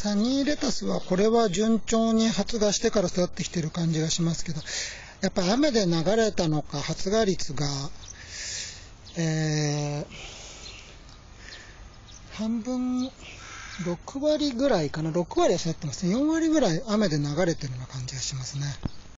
サニーレタスはこれは順調に発芽してから育ってきてる感じがしますけどやっぱ雨で流れたのか発芽率がえー、半分6割ぐらいかな。6割は育ってますね。4割ぐらい雨で流れてるような感じがしますね。